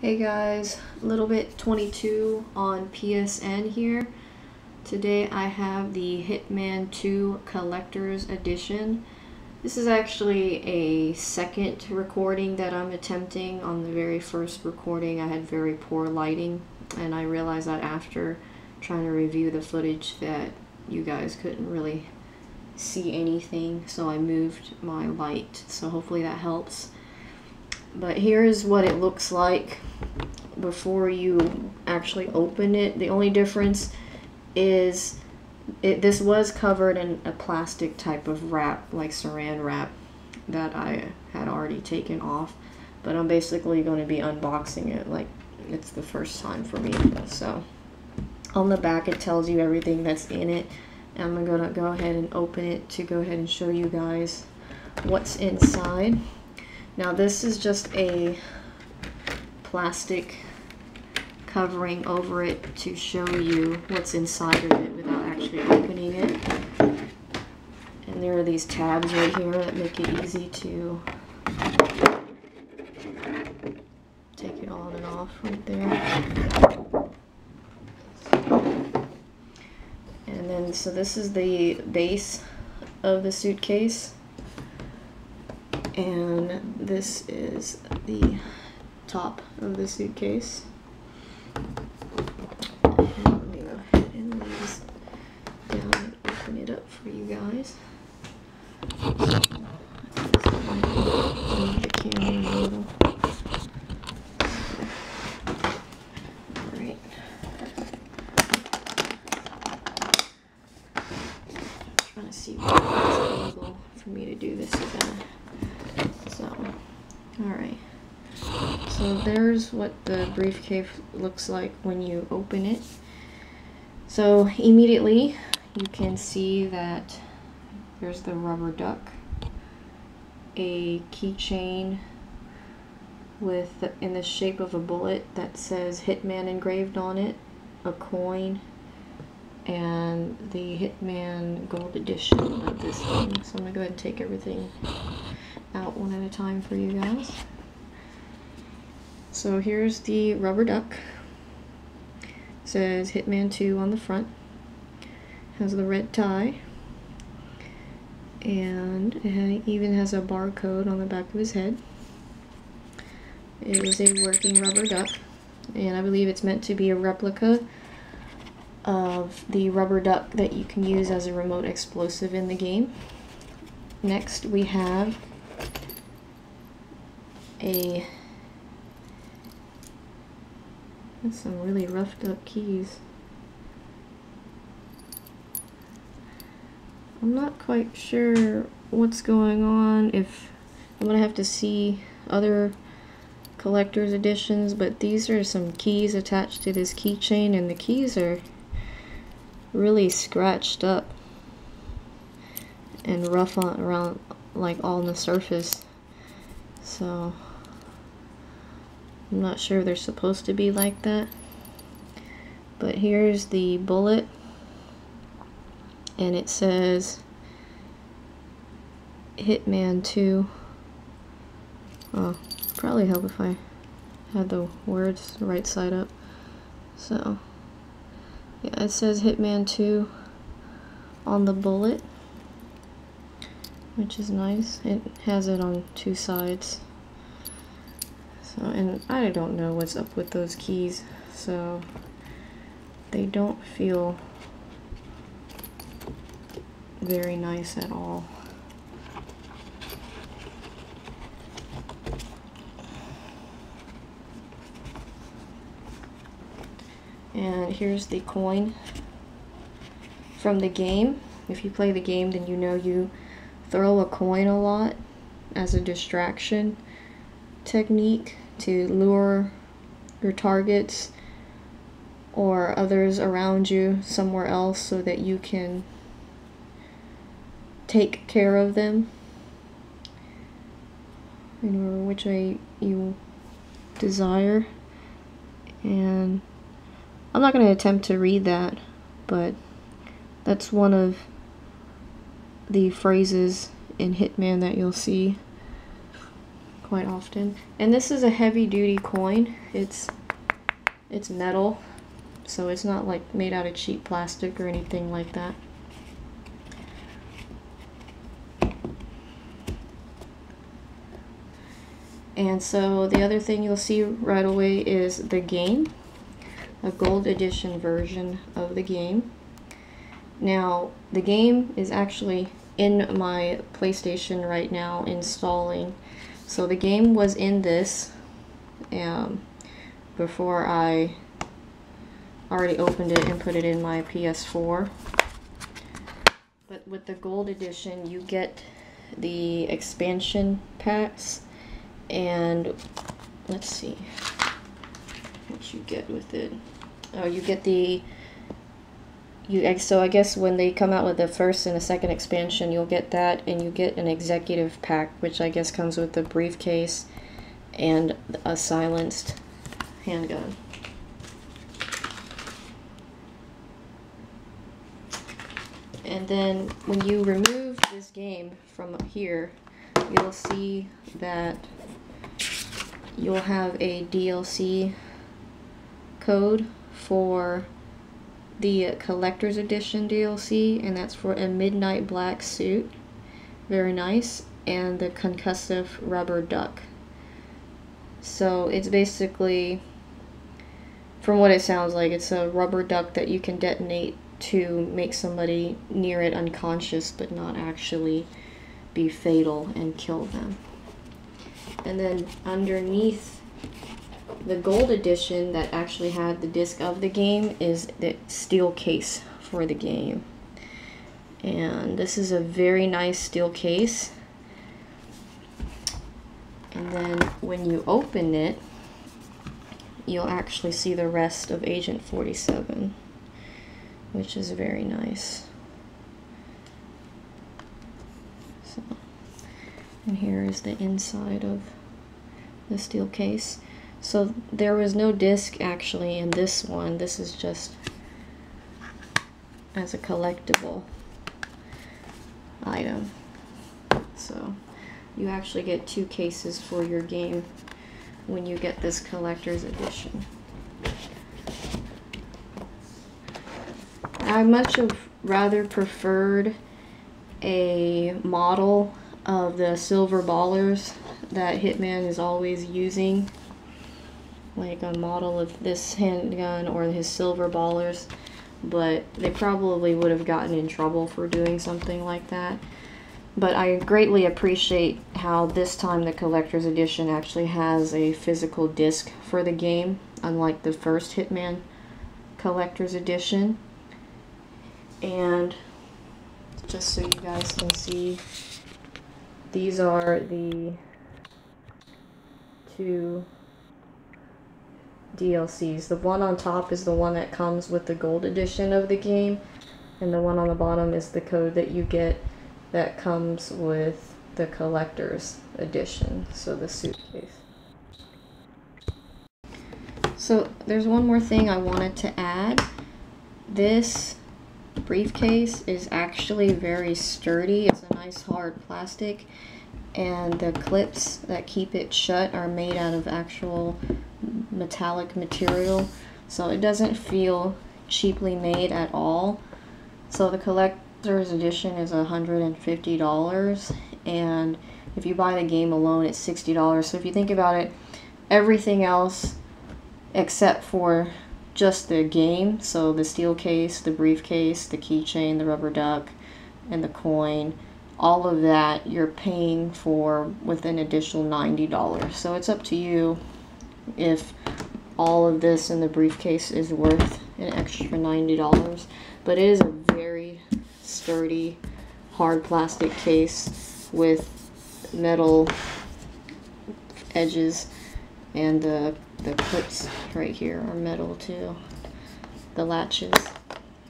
Hey guys, little bit 22 on PSN here. Today I have the Hitman 2 Collector's Edition. This is actually a second recording that I'm attempting. On the very first recording I had very poor lighting and I realized that after trying to review the footage that you guys couldn't really see anything so I moved my light so hopefully that helps but here's what it looks like before you actually open it. The only difference is it, this was covered in a plastic type of wrap, like saran wrap, that I had already taken off. But I'm basically going to be unboxing it like it's the first time for me. So on the back it tells you everything that's in it. I'm going to go ahead and open it to go ahead and show you guys what's inside. Now this is just a plastic covering over it to show you what's inside of it without actually opening it. And there are these tabs right here that make it easy to take it on and off right there. And then, so this is the base of the suitcase. And this is the top of the suitcase. Let me go ahead and open it up for you guys. Alright. Trying to see what it's able for me to do this again. So, alright. So there's what the briefcase looks like when you open it. So immediately you can see that there's the rubber duck, a keychain with the, in the shape of a bullet that says Hitman engraved on it, a coin, and the Hitman Gold Edition of this thing. So I'm gonna go ahead and take everything out one at a time for you guys. So here's the rubber duck. It says Hitman 2 on the front has the red tie and it even has a barcode on the back of his head. It is a working rubber duck and I believe it's meant to be a replica of the rubber duck that you can use as a remote explosive in the game. Next we have a that's some really roughed up keys. I'm not quite sure what's going on if I'm gonna have to see other collector's editions but these are some keys attached to this keychain and the keys are really scratched up and rough on around like all on the surface so I'm not sure they're supposed to be like that but here's the bullet and it says Hitman 2. Oh, probably help if I had the words right side up. So, yeah, it says Hitman 2 on the bullet, which is nice. It has it on two sides. So, and I don't know what's up with those keys, so they don't feel very nice at all. And here's the coin from the game. If you play the game, then you know you throw a coin a lot as a distraction technique to lure your targets or others around you somewhere else so that you can take care of them in which way you desire. And I'm not going to attempt to read that but that's one of the phrases in Hitman that you'll see quite often. And this is a heavy duty coin. It's it's metal, so it's not like made out of cheap plastic or anything like that. And so the other thing you'll see right away is the game, a gold edition version of the game. Now, the game is actually in my PlayStation right now installing. So the game was in this um, before I already opened it and put it in my PS4. But with the gold edition, you get the expansion packs and let's see what you get with it. Oh, you get the you so I guess when they come out with the first and the second expansion, you'll get that, and you get an executive pack, which I guess comes with a briefcase and a silenced handgun. And then when you remove this game from here, you'll see that you'll have a DLC code for the collector's edition DLC and that's for a midnight black suit. Very nice. And the concussive rubber duck. So it's basically from what it sounds like it's a rubber duck that you can detonate to make somebody near it unconscious but not actually be fatal and kill them. And then underneath the gold edition that actually had the disc of the game is the steel case for the game. And this is a very nice steel case. And then when you open it, you'll actually see the rest of Agent 47, which is very nice. So, and here is the inside of the steel case. So there was no disc actually in this one. This is just as a collectible item. So you actually get two cases for your game when you get this collector's edition. I much have rather preferred a model of the Silverballers that Hitman is always using like a model of this handgun or his Silverballers, but they probably would have gotten in trouble for doing something like that. But I greatly appreciate how this time the collector's edition actually has a physical disc for the game, unlike the first Hitman collector's edition. And just so you guys can see, these are the two DLCs. The one on top is the one that comes with the gold edition of the game, and the one on the bottom is the code that you get that comes with the collector's edition, so the suitcase. So there's one more thing I wanted to add. This briefcase is actually very sturdy. It's a nice hard plastic and the clips that keep it shut are made out of actual metallic material. So it doesn't feel cheaply made at all. So the collector's edition is $150 and if you buy the game alone it's $60 so if you think about it everything else except for just the game so the steel case the briefcase the keychain the rubber duck and the coin all of that you're paying for with an additional $90 so it's up to you if all of this in the briefcase is worth an extra $90 but it is a very sturdy hard plastic case with metal edges and the, the clips right here are metal too the latches.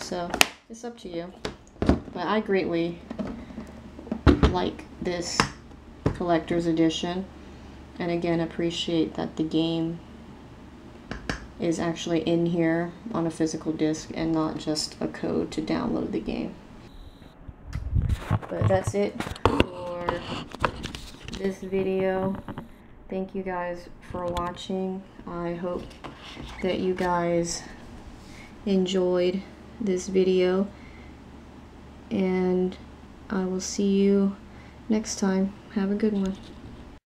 So it's up to you. But I greatly like this collector's edition and again appreciate that the game is actually in here on a physical disc and not just a code to download the game. But that's it for this video. thank you guys for watching. I hope that you guys enjoyed this video and I will see you next time. Have a good one.